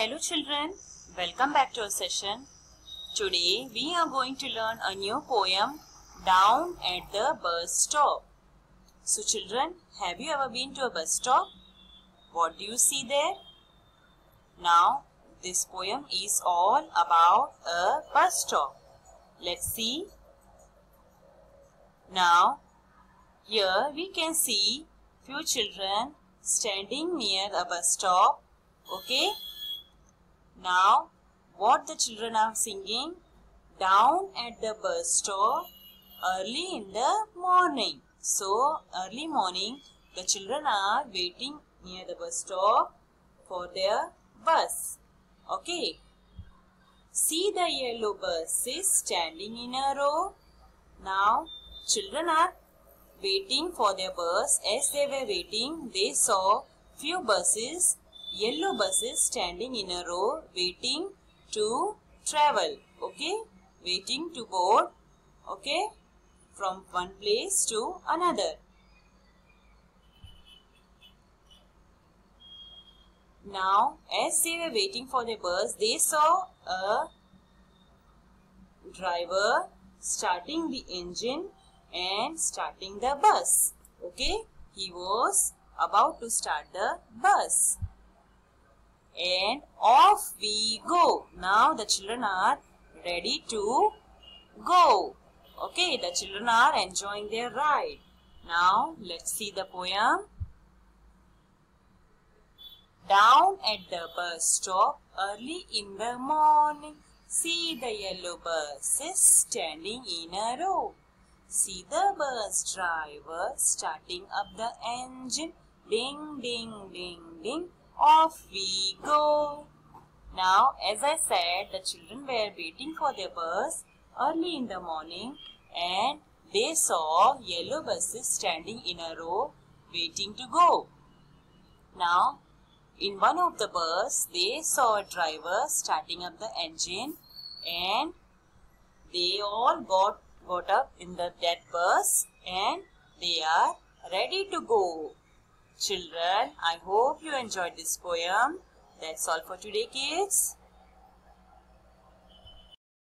Hello children, welcome back to our session. Today we are going to learn a new poem Down at the Bus Stop. So children, have you ever been to a bus stop? What do you see there? Now this poem is all about a bus stop. Let's see. Now here we can see few children standing near a bus stop. Okay. Now, what the children are singing? Down at the bus stop early in the morning. So, early morning, the children are waiting near the bus stop for their bus. Okay. See the yellow buses standing in a row. Now, children are waiting for their bus. As they were waiting, they saw few buses yellow buses standing in a row waiting to travel okay? Waiting to board okay? From one place to another. Now as they were waiting for the bus they saw a driver starting the engine and starting the bus okay? He was about to start the bus and off we go. Now the children are ready to go. Okay, the children are enjoying their ride. Now let's see the poem. Down at the bus stop early in the morning, see the yellow buses standing in a row. See the bus driver starting up the engine. Ding, ding, ding, ding off we go. Now, as I said, the children were waiting for their bus early in the morning and they saw yellow buses standing in a row waiting to go. Now, in one of the bus, they saw a driver starting up the engine and they all got, got up in the that bus and they are ready to go. Children, I hope you enjoyed this poem. That's all for today kids.